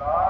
Lord.